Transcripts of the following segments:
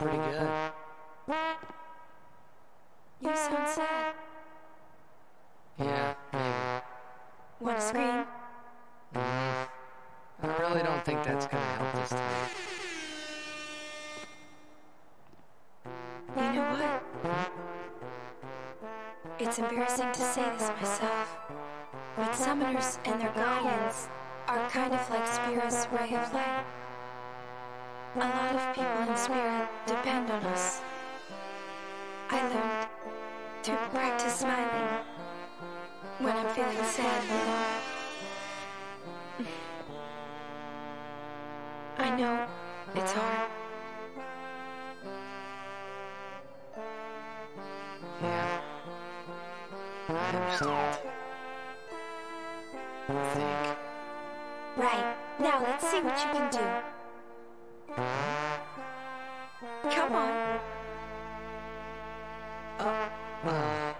pretty good. You sound sad. Yeah, maybe. Want to scream? Mm, I really don't think that's gonna help this time. You know what? It's embarrassing to say this myself, but summoners and their guardians are kind of like Spira's ray of light. A lot of people in Spira depend on us. I learned to practice smiling when I'm feeling sad. I know it's hard. Yeah. I understand. Think. Right, now let's see what you can do. Come on. Uh,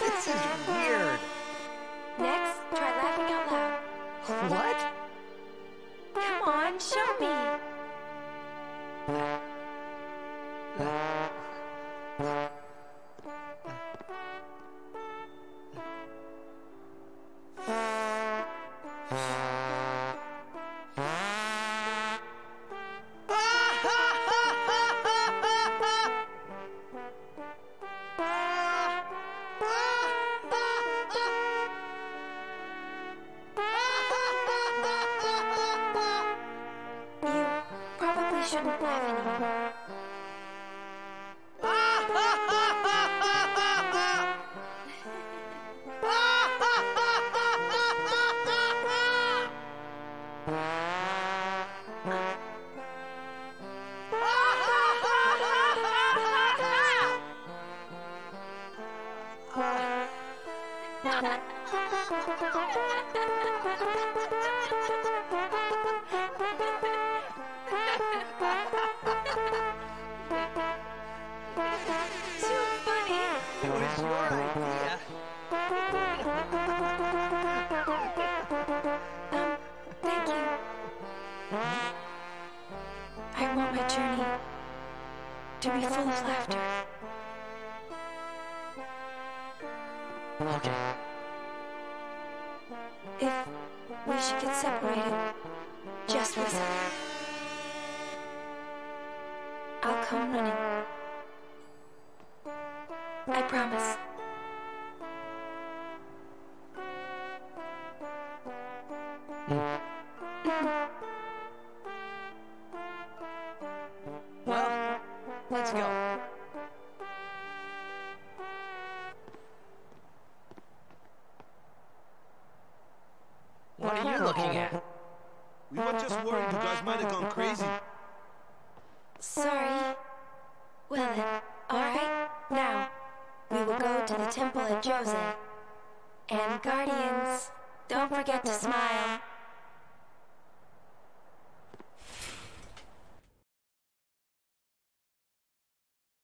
this is weird. Next, try laughing out loud. What? Come on, show me. Probably shouldn't laugh It was your idea. Um, thank you. I want my journey to be full of laughter. Okay. If we should get separated, just whistle. I'll come running. I promise. Well, let's go. What are you looking at? We were just worried you guys might have gone crazy. Sorry. Well then, alright. Now, we will go to the temple at Djose. And Guardians, don't forget to smile.